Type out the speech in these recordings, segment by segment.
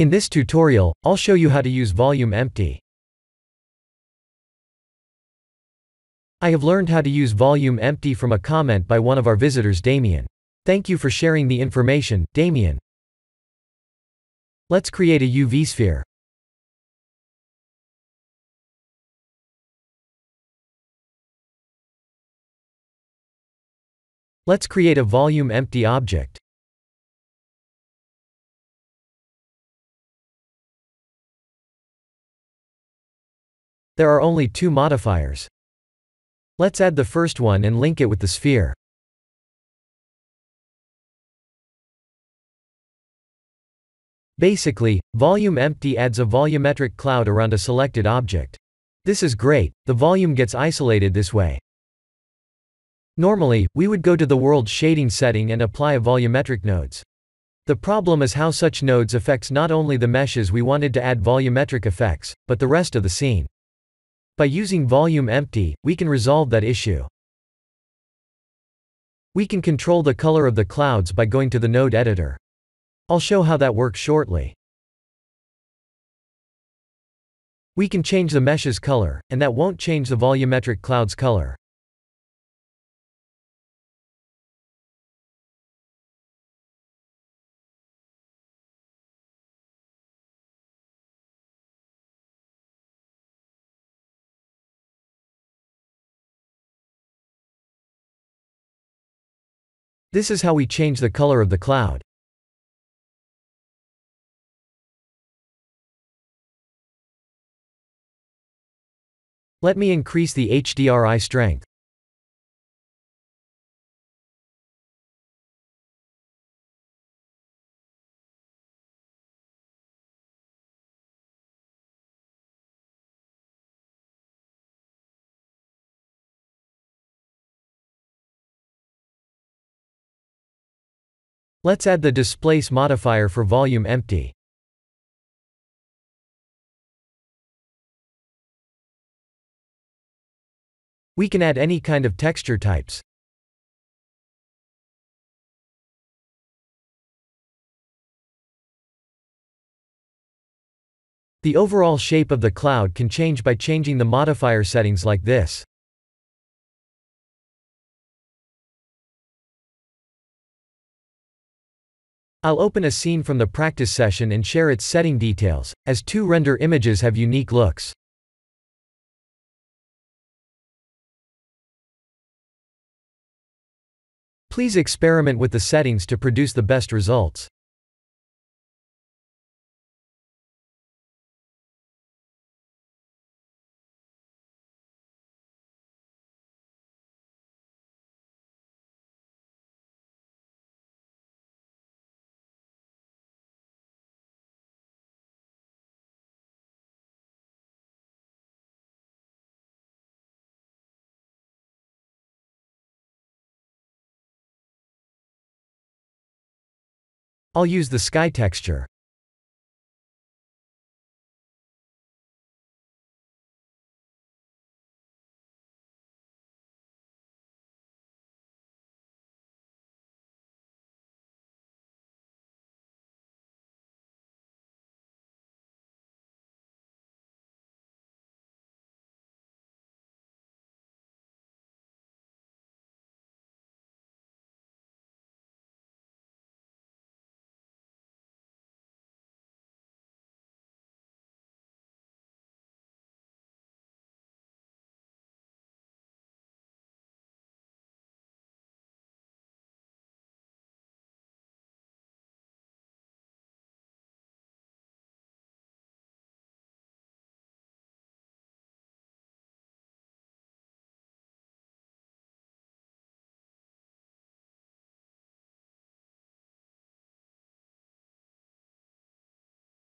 In this tutorial, I'll show you how to use volume empty. I have learned how to use volume empty from a comment by one of our visitors Damien. Thank you for sharing the information, Damien. Let's create a UV sphere. Let's create a volume empty object. There are only two modifiers. Let's add the first one and link it with the sphere. Basically, volume empty adds a volumetric cloud around a selected object. This is great, the volume gets isolated this way. Normally, we would go to the world shading setting and apply volumetric nodes. The problem is how such nodes affects not only the meshes we wanted to add volumetric effects, but the rest of the scene. By using volume empty, we can resolve that issue. We can control the color of the clouds by going to the node editor. I'll show how that works shortly. We can change the mesh's color, and that won't change the volumetric cloud's color. This is how we change the color of the cloud. Let me increase the HDRI strength. Let's add the displace modifier for volume empty. We can add any kind of texture types. The overall shape of the cloud can change by changing the modifier settings like this. I'll open a scene from the practice session and share its setting details, as two render images have unique looks. Please experiment with the settings to produce the best results. I'll use the sky texture.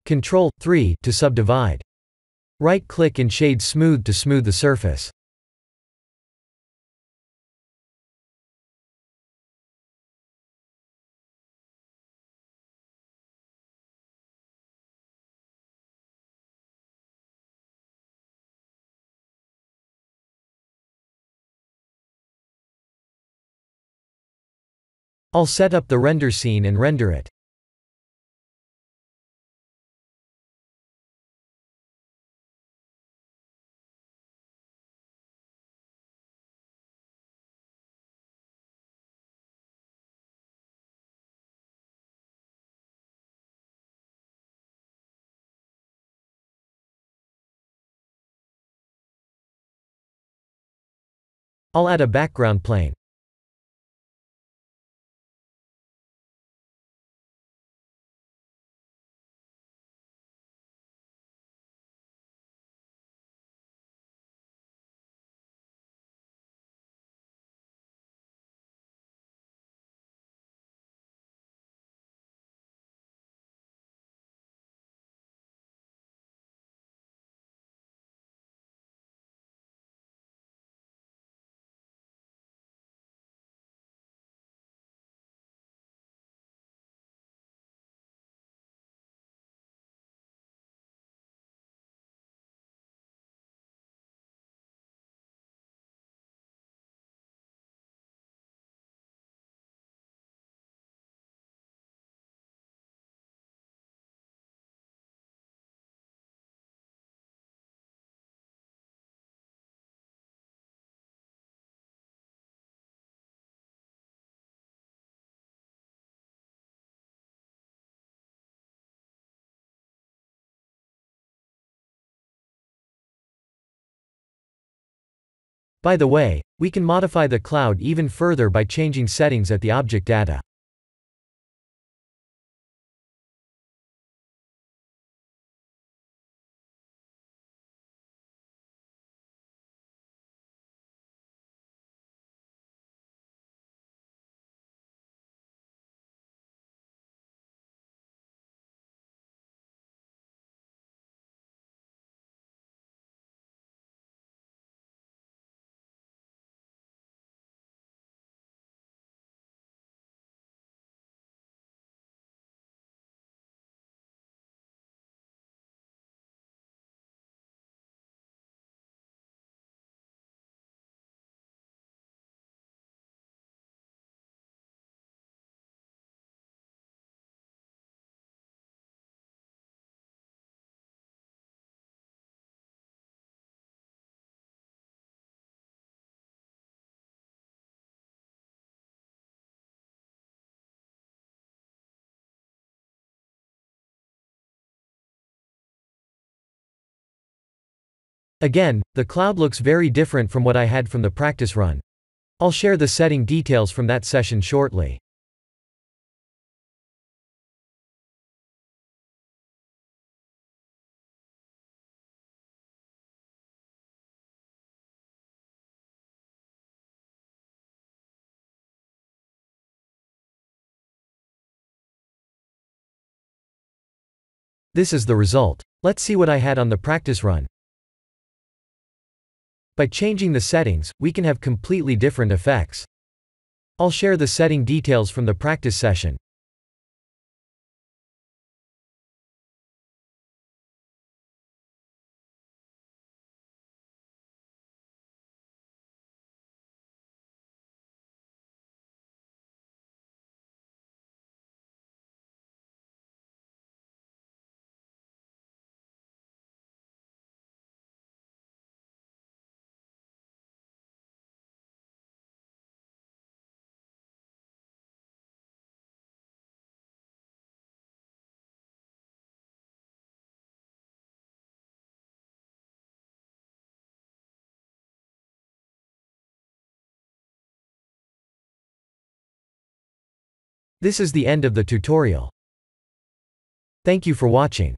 Control 3 to subdivide. Right-click and shade smooth to smooth the surface. I'll set up the render scene and render it. I'll add a background plane. By the way, we can modify the cloud even further by changing settings at the object data. Again, the cloud looks very different from what I had from the practice run. I'll share the setting details from that session shortly. This is the result. Let's see what I had on the practice run. By changing the settings, we can have completely different effects. I'll share the setting details from the practice session. This is the end of the tutorial. Thank you for watching.